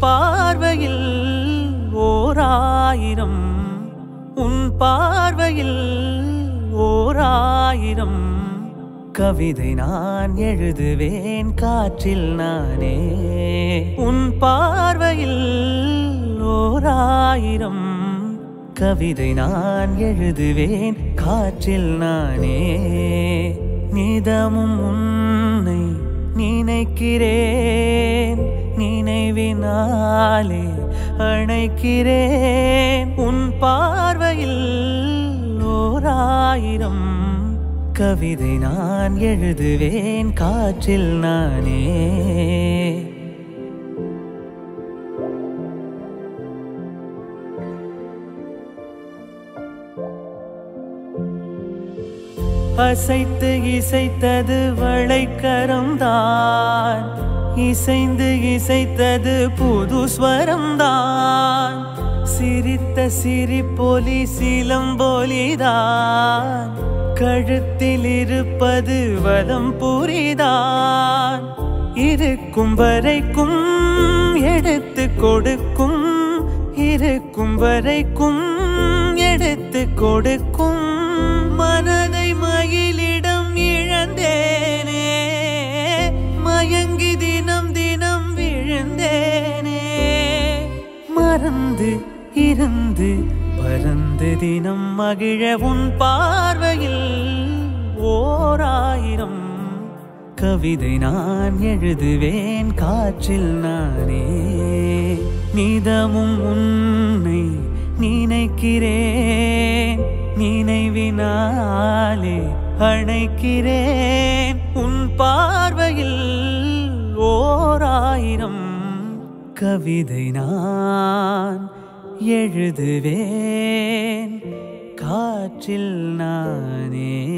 பார்வையில் ஓராயிரம் உன் பார்வையில் ஓராயிரம். கவிதை நான் எழுதுவேன் காற்றில் நானே. உன் பார்வையில் ஓராயிரம் கவிதை நான் எழுதுவேன் காற்றில் நானே. நிதமும் உன்னை நினைக்கிறேன். நினைவினாலே அணைக்கிறேன். உன் பார்வையில் ஓராயிரம் கவிதை நான் எழுதுவேன். காற்றில் நானே. அசைத்து இசைத்தது வளைக்கரம்தான் இசைந்து இசைத்தது புது ஸ்வரம்தான். சிரித்த சிரிப்பொலி சிலம்பொலிதான். கழுத்தில் இருப்பது வலம் புரிதான். இருக்கும் வரைக்கும் எடுத்து கொடுக்கும். இருக்கும் வரைக்கும் எடுத்து கொடுக்கும். மறந்து இருந்து பறந்து தினம் மகிழ உன் பார்வையில் ஓராயிரம். கவிதை நான் எழுதுவேன் காற்றில் நானே. நிதமும் உன்னை நினைக்கிறேன் நினைவினாலே அணைக்கிறேன். உன் பார்வையில் ஓராயிரம் கவிதை நான் எழுதுவேன். காற்றில் நானே